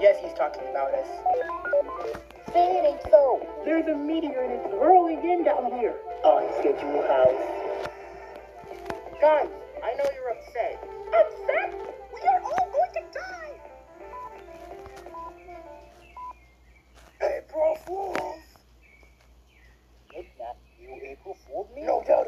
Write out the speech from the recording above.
Yes, he's talking about us. Say it ain't so. There's a meteor and it's rolling in down here. Oh, On schedule house. Guys, I know you're upset. Upset? We are all going to die! April Fools! Kidnap you, April Fool? No doubt